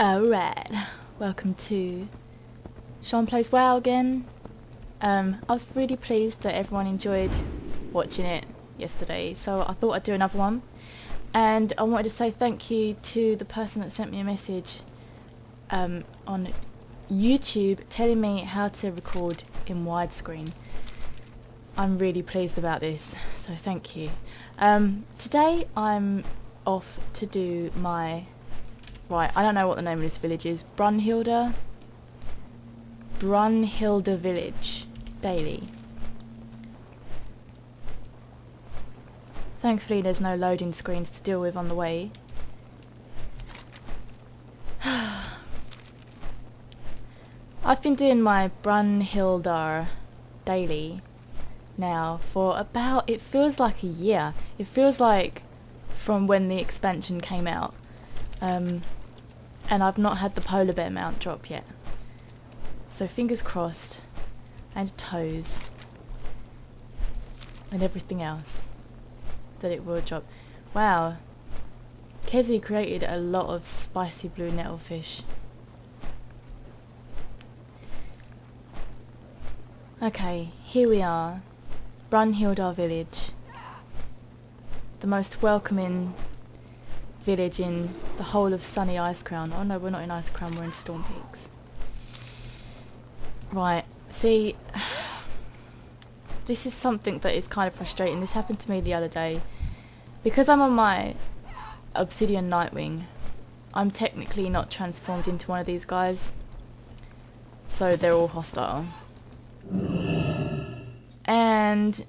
Alright, welcome to Sean Plays WoW again. Um, I was really pleased that everyone enjoyed watching it yesterday, so I thought I'd do another one. And I wanted to say thank you to the person that sent me a message um, on YouTube telling me how to record in widescreen. I'm really pleased about this, so thank you. Um, today I'm off to do my Right, I don't know what the name of this village is. Brunhilde? Brunhilde Village. Daily. Thankfully there's no loading screens to deal with on the way. I've been doing my Brunhilde daily now for about, it feels like a year. It feels like from when the expansion came out. Um, and I've not had the polar bear mount drop yet. So fingers crossed, and toes, and everything else that it will drop. Wow, Kezi created a lot of spicy blue nettlefish. Okay, here we are, Brunnhildar village. The most welcoming village in the whole of sunny Icecrown. Oh no, we're not in Icecrown, we're in Storm Peaks. Right, see, this is something that is kind of frustrating. This happened to me the other day. Because I'm on my Obsidian Nightwing, I'm technically not transformed into one of these guys. So they're all hostile. And,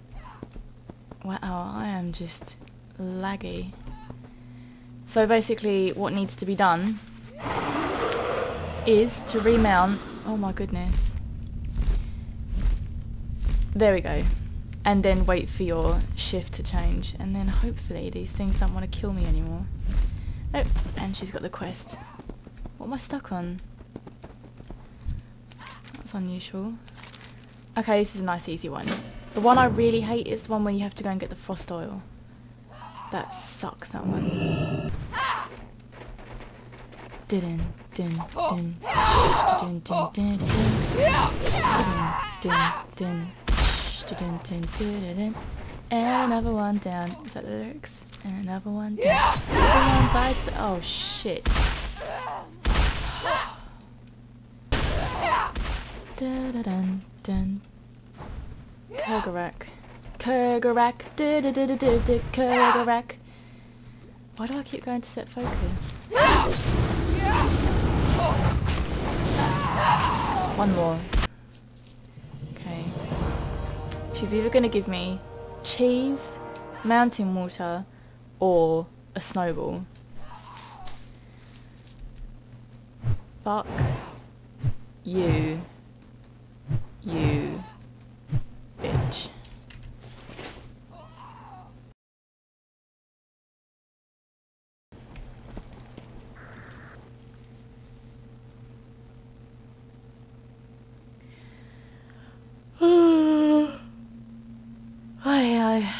wow, I am just laggy. So basically what needs to be done is to remount, oh my goodness, there we go, and then wait for your shift to change and then hopefully these things don't want to kill me anymore. Oh, and she's got the quest. What am I stuck on? That's unusual. Okay, this is a nice easy one. The one I really hate is the one where you have to go and get the frost oil. That sucks, that one. Didn't, didn't, oh. didn't, didn't, didn't, didn't, didn't, didn't, didn't, and another one down. Is that the lyrics? And another one down. Another one bites. Oh shit. Da da dun dun. Kurgarak. Kurgarak, Kurgarak. Why do I keep going to set focus? One more. Okay. She's either going to give me cheese, mountain water, or a snowball. Fuck you. You. I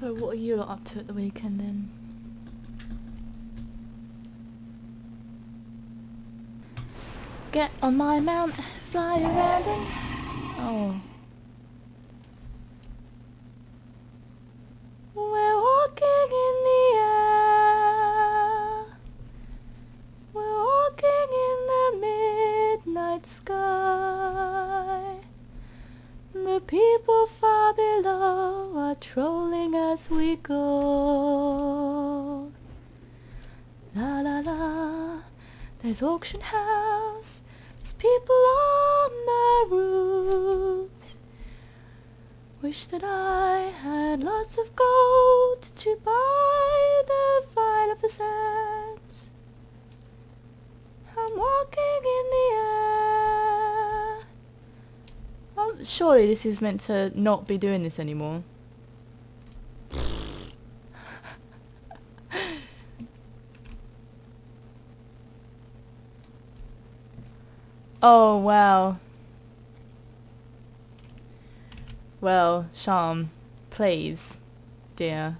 So what are you lot up to at the weekend then? Get on my mount, fly around and... Oh. There's auction house. There's people on the roofs. Wish that I had lots of gold to buy the Vial of the Sands. I'm walking in the air. Surely this is meant to not be doing this anymore. Oh wow. Well, Sharm, please, dear.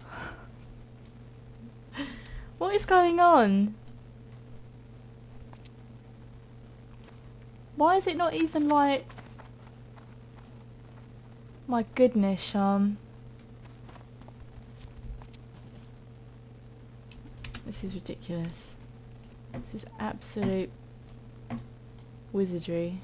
what is going on? Why is it not even like... My goodness, Sharm. This is ridiculous. This is absolute wizardry.